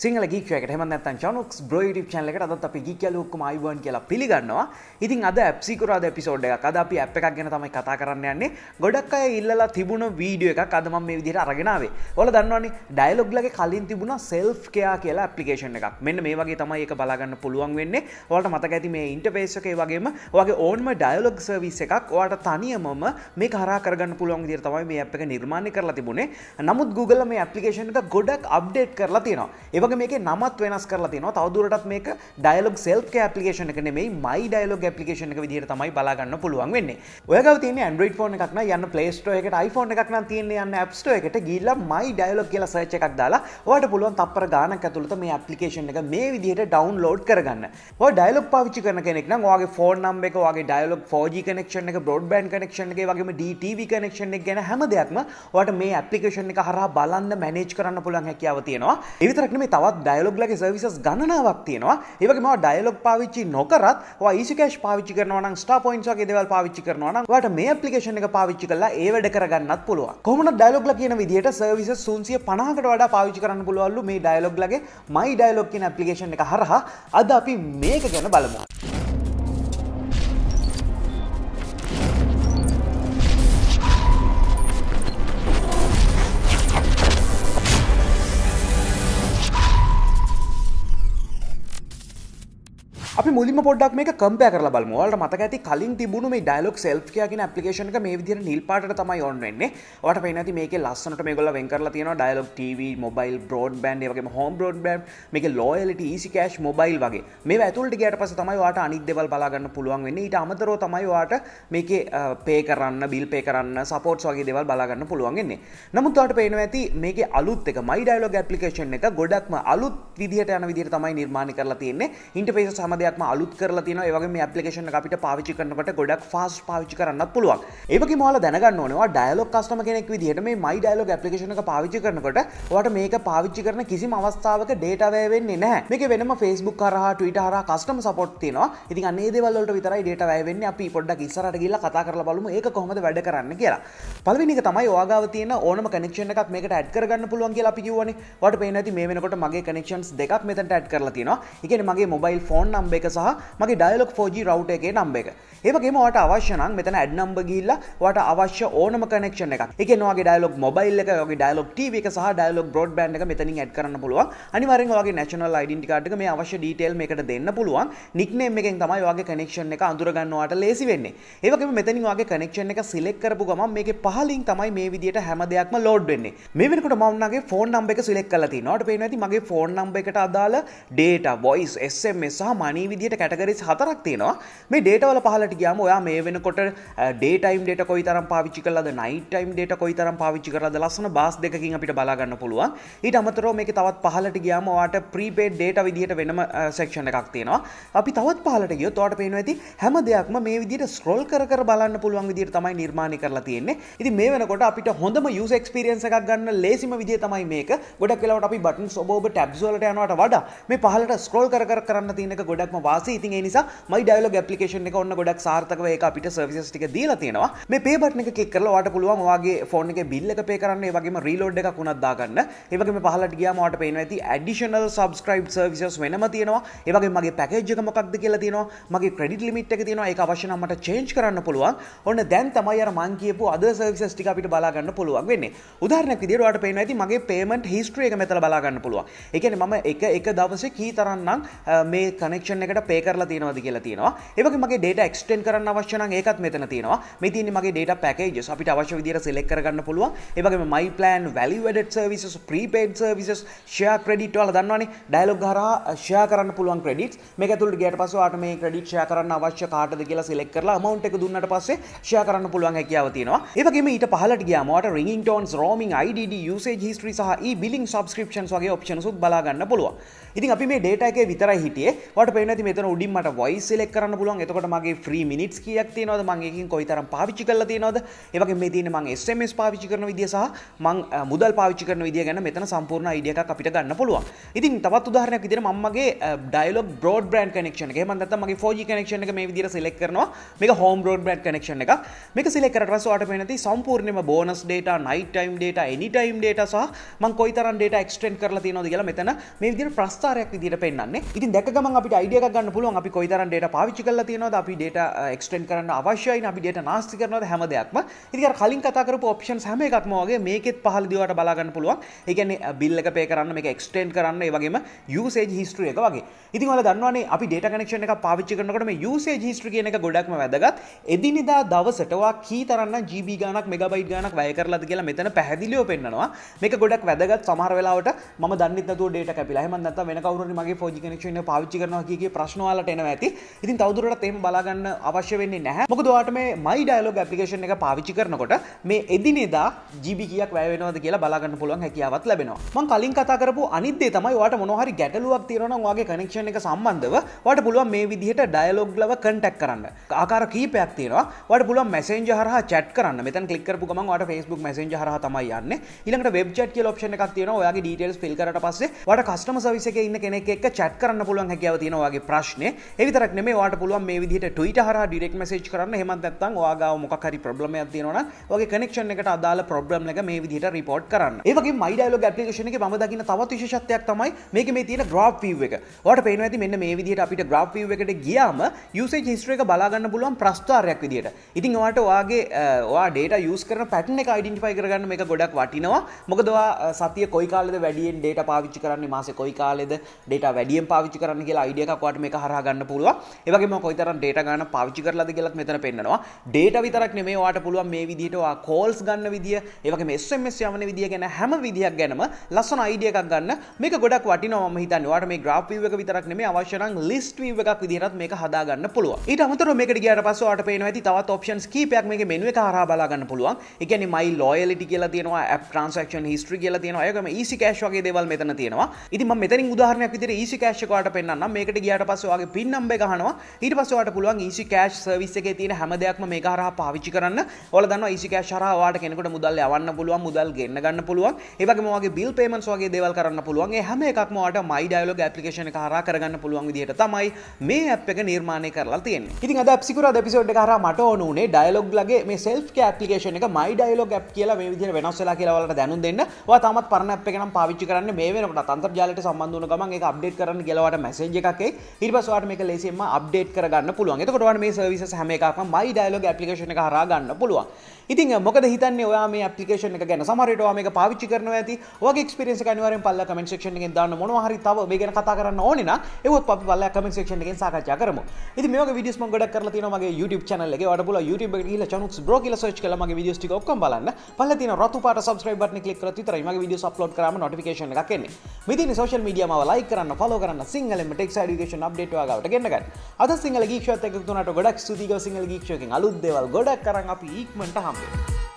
සිංහල ගීකයකට හෙම නැත්තන් චනුක්ස් බ්‍රෝයිට් චනල එකට අදත් අපි ගීකල ොක්කම අයිවන් කියලා පිළිගන්නවා. ඉතින් අද ඇප්සිකරාද පිසෝඩ් එක අද අපි අප එකක් ගැන තමයි කතා කරන්න යන්නේ. ගොඩක් අය ඉල්ලලා තිබුණ වීඩියෝ එකක් අදම මේ විදිහට අරගෙනාවේ ඔල දන්නවනි ඩයිලොග්ලගේ කලින් තිබුණ සෙල්් කයා කියලා අපපලිකේෂන් එකක්. මෙන්න මේ වගේ තමයි එක බලාගන්න පුළුවන් වෙන්නේ. ඔලට මතක ඇති මේ ඉන්ටපේසකේ වගේම වගේ ඕන්ම ඩයිලොග් සර්විස් එකක් වාට තනියමම මේ කරා කරගන්න පුළුවන් දිර තමයි මේ අප එක නිර්මාණය කරලා තිබුණේ. නමුත් Google මේ අපපලිකේෂන් එක ගොඩක් අප්ඩේට් කරලා තියෙනවා. ඒ වගේ මේක නමත් වෙනස් කරලා තියෙනවා තවදුරටත් මේක ඩයලොග් සෙල්ෆ් කේ ඇප්ලිකේෂන් එක නෙමෙයි මයි ඩයලොග් ඇප්ලිකේෂන් එක විදිහට තමයි බලා ගන්න පුළුවන් වෙන්නේ. ඔය ගාව තියෙන්නේ Android phone එකක් නම් යන්න Play Store එකට iPhone එකක් නම් තියෙන්නේ යන්න App Store එකට ගිහිල්ලා මයි ඩයලොග් කියලා සර්ච් එකක් දාලා ඔයාලට පුළුවන් තප්පර ගානක් ඇතුළත මේ ඇප්ලිකේෂන් එක මේ විදිහට ඩවුන්ලෝඩ් කරගන්න. ඔය ඩයලොග් පාවිච්චි කරන කෙනෙක් නම් ඔයාගේ ෆෝන් නම්බර් එක ඔයාගේ ඩයලොග් 4G කනෙක්ෂන් එක බ්‍රෝඩ්බෑන්ඩ් කනෙක්ෂන් එක වගේම DTV කනෙක්ෂන් එක ගැන හැම දෙයක්ම ඔයාලට මේ ඇප්ලිකේෂන් එක හරහා බලන්න මැනේජ් කරන්න පුළුවන් හැකියාව තියෙනවා. ඒ විතරක් නෙමෙයි තවත් ඩයලොග්ලගේ සර්විසස් ගණනාවක් තියෙනවා. ඒවගේ ම ඩයිලොක් පාවිච්චි නොකරත් ඊසිකේෂ් පාවිච්චි කරනවන ස්ටා පොයින්සගේ දෙවල් පාවිච්චි කරනවන වට මේ පපලිකේෂන එක පාවිච්චි කරලා ඒ වැඩ කරගන්නත් පුළුව කොමන ඩයිලොග්ල කියන විදිට සර්විස සුන්සිය පනාකට වඩා පාවිච්චි කරන්න පුළුවල්ලු මේ ඩයිලොග්ලගේ මයි ඩයිලොක් කියන පපලිකේෂන එක හරහා. අද අපි මේක ගැන බලමු. අපි මුලින්ම පොඩ්ඩක් මේක කම්පය කරලා බලමු. ඔයාලට මතක ඇති කලින් තිබුණු මේ ඩයලොග් සෙල්ෆ් කියා කියන ඇප්ලිකේෂන් එක මේ විදිහට නිල් පාටට තමයි ඔන් වෙන්නේ. ඔයාලට පේන්නේ නැති මේකේ ලස්සනට මේගොල්ලෝ වෙන් කරලා තියෙනවා ඩයලොග් TV, මොබයිල් බ්‍රෝඩ්බෑන්ඩ් ඒ වගේම හෝම් බ්‍රෝඩ්බෑන්ඩ්, මේකේ ලොයලිටි, ඊසි කෑෂ් මොබයිල් වගේ. මේවා ඇතුළට ගියාට පස්සේ තමයි ඔයාලට අනිත් දේවල් බලා ගන්න පුළුවන් වෙන්නේ. ඊට අමතරව තමයි ඔයාලට මේකේ පේ කරන්න, බිල් පේ කරන්න, සපෝට්ස් වගේ දේවල් බලා ගන්න පුළුවන් වෙන්නේ. නමුත් ඔයාලට පේනවා ඇති මේකේ අලුත් එක මයි ඩයලොග් ඇප්ලිකේෂන් එක ගොඩක්ම අලුත් විදිහට යන විදිහට තමයි නිර්මාණය කරලා තියෙන්නේ. ඉන්ටර්ෆේස් හැම දෙයක්ම අලුත් කරලා තියෙන ඒවගේ මේ ඇපලිකේෂන් අපිට පාවිච්චි කරනකොට ගොඩක් ෆාස්ට් පාවිච්චි කරන්නත් පුළුවන්. ඒවගේ මොල දැනගන්න ඕනවා ඩයලොග් කස්ටම කෙනෙක් විදිහට මේ මයි ඩයලොග් ඇපලිකේෂන් එක පාවිච්චි කරනකොට ඔයාලට මේක පාවිච්චි කරන කිසිම අවස්ථාවක ඩේටා වැය වෙන්නේ නැහැ. මේක වෙනම Facebook කරහා Twitter හරහා කස්ටම සපෝට් තියෙනවා. ඉතින් අන්න ඒ දේවල් වලට විතරයි ඩේටා වැය වෙන්නේ. අපි පොඩ්ඩක් ඉස්සරහට ගිහිල්ලා කතා කරලා බලමු ඒක කොහොමද වැඩ කරන්න කියලා. පළවෙනි එක තමයි ඔයාගාව තියෙන ඕනම කනෙක්ෂන් එකක් මේකට ඇඩ් කරගන්න පුළුවන් කියලා අපි කිව්වනේ. ඔයාලට පේන්නේ නැති මේ වෙනකොට මගේ කනෙක්ෂන්ස් දෙකක් මෙතනට ඇඩ් කරලා තියෙනවා. ඒ කියන්නේ මගේ මොබයිල් ෆෝන් නම්බර් එක සහ මගේ වගේ ඩයලොක් 4G රවුටර් එකේ නම්බර් එක. ඒ වගේම ඔයාලට අවශ්‍ය නම් මෙතන ඇඩ් නම්බර් ගිහිල්ලා ඔයාලට අවශ්‍ය ඕනම කනෙක්ෂන් එකක්. ඒ කියන්නේ ඔයාගේ ඩයලොක් මොබයිල් එක, ඔයාගේ ඩයලොක් TV එක සහ ඩයලොක් බ්‍රෝඩ්බෑන්ඩ් එක මෙතනින් ඇඩ් කරන්න පුළුවන්. අනිවාර්යෙන් ඔයාගේ නැෂනල් ඩෙන්ටිටි කාඩ් එක මේ අවශ්‍ය ඩීටේල් මේකට දෙන්න පුළුවන්. නික්නේම් එකෙන් තමයි ඔයාගේ කනෙක්ෂන් එක අඳුර ගන්න ඔයාලට ලේසි වෙන්නේ. ඒ වගේම මෙතනින් ඔයාගේ කනෙක්ෂන් එක සිලෙක්ට් කරපු ගමන් මේකේ පහලින් තමයි මේ විදිහට හැම දෙයක්ම ලෝඩ් වෙන්නේ. මේ වෙනකොට මම මගේ ෆෝන් නම්බර් එක සිලෙක්ට් කරලා තියෙනවා. ඔයාලට පේනවා ඇති මගේ ෆෝන් නම්බර් එකට අදාළ data, voice, SMS සහ money විදිහට කැටගරිස් හතරක් තියෙනවා. මේ ඩේටවල පහලට ගියාම ඔයා මේ වෙනකොට ඩේටයිම් ඩේට කොයි තරම් පාවිච්චි කරලාද නයිටයිම් ඩේට කොයි තරම් පාවිච්චි කරලාද ලස්සන බාස් දෙකකින් අපිට බලා ගන්න පුළුවන්. ඊට අමතරව මේක තවත් පහලට ගියාම ඔයාට ප්‍රීපේඩ් ඩේටා විදිහට වෙනම සෙක්ෂන් එකක් තියෙනවා. අපි තවත් පහලට ගියොත් ඔයාට පේනවා ඇති හැම දෙයක්ම මේ විදිහට ස්ක්‍රෝල් කර කර බලන්න පුළුවන් විදිහට තමයි නිර්මාණය කරලා තියෙන්නේ. ඉතින් මේ වෙනකොට අපිට හොඳම යූසර් එක්ස්පීරියන්ස් එකක් ගන්න ලේසිම විදිහ තමයි මේක. ගොඩක් වෙලාවට අපි බටන්ස් ඔබ ඔබ ටැබ්ස් වලට යනවට වඩා මේ පහලට ස්ක්‍රෝල් කර කර කරන්න තියෙන එක ගොඩක්ම වාසි. ඉතින් ඒ නිසා මයි ඩයලොග් ඇප්ලිකේෂන් එක ඔන්න ගොඩක් සාර්ථකව ඒක අපිට සර්විසස් ටික දීලා තියෙනවා. මේ පේ බටන් එක ක්ලික් කරලා ඔයාලට පුළුවන් ඔයාගේ ෆෝන් එකේ බිල් එක පේ කරන්න. ඒ වගේම රීලෝඩ් එකක් උනත් දාගන්න. ඒ වගේම පහලට ගියාම ඔයාලට පේනවා ඇති ඇඩිෂනල් සබ්ස්ක්‍රයිබ් සර්විසස් වෙනම තියෙනවා. ඒ වගේම මගේ පැකේජ් එක මොකක්ද කියලා තියෙනවා. මගේ ක්‍රෙඩිට් ලිමිට් එක තියෙනවා. ඒක අවශ්‍ය නම් මට චේන්ජ් කරන්න පුළුවන්. ඔන්න දැන් තමයි අර මං කියපු අද සර්විසස් ටික අපිට බලා ගන්න පුළුවන් වෙන්නේ. උදාහරණයක් විදිහට ඔයාලට පේනවා ඇති මගේ පේමන්ට් හිස්ටරි එක මෙතන බලා ගන්න පුළුවන්. ඒ කියන්නේ මම එක එක දවසේ කී තරම්නම් මේ කනෙක්ෂන් එකට පේ කරලා තියෙනවද කියලා තියෙනවා. ඒ වගේ මගේ ඩේටා එක්ස්ටෙන්ඩ් කරන්න අවශ්‍ය නම් ඒකත් මෙතන තියෙනවා. මේ තියෙන්නේ මගේ ඩේටා පැකේජස් අපිට අවශ්‍ය විදිහට සිලෙක්ට් කරගන්න පුළුවන්. ඒ වගේම my plan value added services prepaid services share credit වල දන්නවනේ. ඩයලොග් හරහා ෂෙයා කරන්න පුළුවන් credits. මේක ඇතුළට ගියට පස්සේ ඔයාලට මේ credit ෂෙයා කරන්න අවශ්‍ය කාටද කියලා සිලෙක්ට් කරලා amount එක දුන්නාට පස්සේ ෂෙයා කරන්න පුළුවන් හැකියාව තියෙනවා. ඒ වගේම ඊට පහළට ගියාම ඔයාලට ringing tones roaming IDD usage history සහ e billing subscriptions වගේ options උත් බලා ගන්න පුළුවන්. ඉතින් අපි මේ data එකේ විතරයි හිටියේ. ඔයාලට පේන ඇති මෙතන උඩින් මට වොයිස් සිලෙක්ට් කරන්න පුළුවන්. එතකොට මගේ ෆ්‍රී මිනිට්ස් කීයක් තියෙනවද? මම එකකින් කොයිතරම් පාවිච්චි කරලා තියෙනවද? ඒ වගේම මේ තියෙන මම SMS පාවිච්චි කරන විදිය සහ මම මුදල් පාවිච්චි කරන විදිය ගැන මෙතන සම්පූර්ණ අයිඩියා එකක් අපිට ගන්න පුළුවන්. ඉතින් තවත් උදාහරණයක් විදිහට මම මගේ ඩයලොග් බ්‍රෝඩ් බෑන්ඩ් කනෙක්ෂන් එක. එහෙම නැත්නම් මගේ 4G කනෙක්ෂන් එක මේ විදිහට සිලෙක්ට් කරනවා. මේක හෝම් බ්‍රෝඩ් බෑන්ඩ් කනෙක්ෂන් එකක්. මේක සිලෙක්ට් කරලා පස්සේ ඔයාලට පේන සම්පූර්ණයෙන්ම bonus data night time data any time data සහ මම කොයිතරම් ඩේටා එක්ස්ටෙන්ඩ් කරලා තියෙනවද කියලා මෙතන මේ විදිහට ප්‍රස්තාරයක් විදිහට පෙන්වන්නේ. ඉතින් දැක්ක ගමන් අපිට අයිඩියා එකක් ගන්න පුළුවන් අපි කොයිතරම් ඩේටා පාවිච්චි කරලා තියෙනවද අපි ඩේටා එක්ස්ටෙන්ඩ් කරන්න අවශ්‍යයි නේ අපි ඩේටා නාස්ති කරනවද හැම දෙයක්ම. ඉතින් අර කලින් කතා කරපු ඔප්ෂන්ස් හැම එකක්ම වගේ මේකෙත් පහළදී ඔයාලට බලා ගන්න පුළුවන්. ඒ කියන්නේ බිල් එක පේ කරන්න මේක එක්ස්ටෙන්ඩ් කරන්න ඒ වගේම යූසේජ් හිස්ටරි එක වගේ. ඉතින් ඔයාලා දන්නවනේ අපි ඩේටා කනෙක්ෂන් එකක් පාවිච්චි කරනකොට මේ යූසේජ් හිස්ටරි කියන එක ගොඩක්ම වැදගත්. එදිනෙදා දවසට ඔයා කී තරම්නම් GB ගාණක් මෙගාබයිට් ගාණක් වැය කරලාද කියලා මෙතන පැහැදිලිව පෙන්නනවා. මේක ගොඩක් වැදගත් සමහර වෙලාවට මම දන්නෙත් නැතුව ඩේටා කැපිලා. එහෙම නැත්නම් වෙන කවුරු හරි මගේ 4G කනෙක්ෂන් එක පාවිච්චි කරනවා කිය කිය ප්‍රශ්න වලට එනවා ඇති. ඉතින් තවදුරටත් එහෙම බලා ගන්න අවශ්‍ය වෙන්නේ නැහැ. මොකද ඔයාලට මේ My Dialog application එක පාවිච්චි කරනකොට මේ එදිනෙදා GB කීයක් වැය වෙනවද කියලා බලා ගන්න පුළුවන් හැකියාවක් ලැබෙනවා. මම කලින් කතා කරපු අනිත් දේ තමයි ඔයාලට මොනවා හරි ගැටලුවක් තියෙනවා නම් ඔයාගේ කනෙක්ෂන් එක සම්බන්ධව ඔයාලට පුළුවන් මේ විදිහට ඩයලොග් ලව කන්ටැක්ට් කරන්න. ආකාර කීපයක් තියෙනවා. ඔයාලට පුළුවන් මැසෙන්ජර් හරහා chat කරන්න. මෙතන ක්ලික් කරපු ගමන් ඔයාලට Facebook Messenger හරහා තමයි යන්නේ. ඊළඟට web chat කියලා ඔප්ෂන් එකක් තියෙනවා. ඔයාගේ details fill කරලා පස්සේ ඔයාලට customer service එකේ ඉන්න කෙනෙක් එක්ක chat කරන්න පුළුවන් හැකියාව තියෙනවා ඔයාගේ ප්‍රශ්නේ. ඒ විතරක් නෙමෙයි ඔයාලට පුළුවන් මේ විදිහට Twitter හරහා direct message කරන්න. එහෙමත් නැත්නම් ඔයා ගාව මොකක් හරි problem එකක් තියෙනවා නම් ඔයාගේ connection එකට අදාළ problem එක මේ විදිහට report කරන්න. ඒ වගේම My Dialog application එකේ මම දකින්න තවත් විශේෂත්වයක් තමයි මේකේ මේ තියෙන graph view එක. ඔයාලට පේනවා ඇති මෙන්න මේ විදිහට අපිට graph view එකට ගියාම usage history එක බලා ගන්න පුළුවන් ප්‍රස්තාරයක් විදිහට. ඉතින් ඔයාලට ඔයාගේ ඔයා data use කරන pattern එක identify කරගන්න මේක ගොඩක් වටිනවා. මොකද ඔයා සතිය කොයි කාලෙද වැඩියෙන් data පාවිච්චි කරන්නේ මාසේ කොයි කාලෙද data වැඩියෙන් පාවිච්චි කරන්න කියලා idea එකක් ඔයාලට මේක හරහා ගන්න පුළුවන්. ඒ වගේම කොයිතරම් data ගන්න පාවිච්චි කරලාද කියලාත් මෙතන පෙන්නනවා. data විතරක් නෙමෙයි ඔයාලට පුළුවන් මේ විදිහට ඔයා calls ගන්න විදිය, ඒ වගේම SMS යවන විදිය ගැන හැම විදියක් ගැනම ලස්සන idea එකක් ගන්න මේක ගොඩක් වටිනවා මම හිතන්නේ. ඔයාලට මේ graph view එක විතරක් නෙමෙයි අවශ්‍ය නම් list view එකක් විදිහටත් මේක හදා ගන්න පුළුවන්. ඊට අමතරව මේකට ගියාට පස්සේ ඔයාලට පේනවා ඇති තවත් options කීපයක් මේකේ menu එක හරහා බලා ගන්න පුළුවන්. ඒ කියන්නේ my loyalty කියලා තියෙනවා, app transaction history කියලා තියෙනවා, ඒ වගේම easy cash වගේ දේවල් මෙතන තියෙනවා. ඉතින් මම මෙතනින් උදාහරණයක් විදිහට easy cash එක ඔයාලට පෙන්නන්නම්. මේකට ගියාට පස්සේ ඔයාගේ pin number එක අහනවා. ඊට පස්සේ ඔයාලට පුළුවන් easy cash service එකේ තියෙන හැම දෙයක්ම මේක හරහා පාවිච්චි කරන්න. ඔයාලා දන්නවා easy cash හරහා ඔයාලට කෙනෙකුට මුදල් යවන්න පුළුවන්, මුදල් ගෙන්න ගන්න පුළුවන්. ඒ වගේම ඔයාගේ bill payments වගේ දේවල් කරන්න පුළුවන්. ඒ හැම එකක්ම ඔයාලට my dialog application එක හරහා කරගන්න පුළුවන් විදිහට තමයි මේ app එක නිර්මාණය කරලා තියෙන්නේ. ඉතින් අද අප්සිකුරාද එපිසෝඩ් එක හරහා මට ඕන උනේ ඩයලොග් ලගේ මේ self care application එක my dialog app කියලා මේ විදිහට වෙනස් වෙලා කියලා ඔයාලට දැනුම් දෙන්න. ඔයා තාමත් පරණ app එක නම් පාවිච්චි කරන්නේ මේ වෙනකොට අන්තර්ජාලයට සම්බන්ධ වුණ ගමන් ඒක අප්ඩේට් කරන්න කියලා ඔයාලට මැසේජ් එකක් එයි. ඊට පස්සේ ඔයාලට මේක ලේසියෙන්ම අප්ඩේට් කරගන්න පුළුවන්. එතකොට ඔයාලට මේ සර්විසස් හැම එකක්ම my dialog application එක හරහා ගන්න පුළුවන්. ඉතින් මොකද හිතන්නේ ඔයා මේ application එක ගැන සමහර විට ඔයා මේක පාවිච්චි කරනවා ඇති. ඔයාගේ experience එක අනිවාර්යෙන් පල්ලා comment section එකෙන් දාන්න මොනවා හරි තව මේ ගැන කතා කරන්න ඕනේ නම් ඒවත් අපි පල්ලා comment section එකෙන් සාකච්ඡා කරමු. ඉතින් මේ වගේ වීඩියෝස් මම ගොඩක් කරලා තියෙනවා මගේ YouTube channel එකේ. ඔයාලට පුළුවන් YouTube එකට ගිහිල්ලා channels bro කියලා search කරලා මගේ වීඩියෝස් ටික ඔක්කොම බලන්න. පල්ලා තියෙන රතු පාට subscribe button එක click කරලා විතරයි මගේ වීඩියෝස් upload කරාම notification එකක් එන්නේ. මේ තියෙන social media මාව like කරන්න, follow කරන්න, සිංහලෙන්ම tech education update ඔයා ගාවට ගෙන්න ගන්න. අද සිංහල geek show එකත් එක්ක තුනට ගොඩක් ස්තුතියි ගෝ සිංහල geek show එකෙන් අලුත් දේවල් ගොඩක් අරන් අපි ඉක්මනට හම්බෙමු.